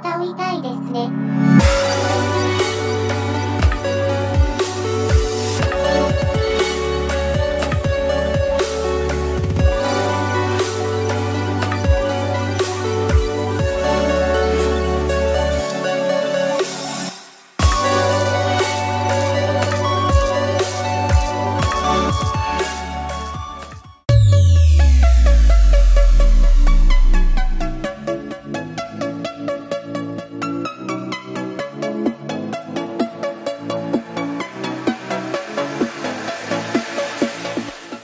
肩を痛いですね。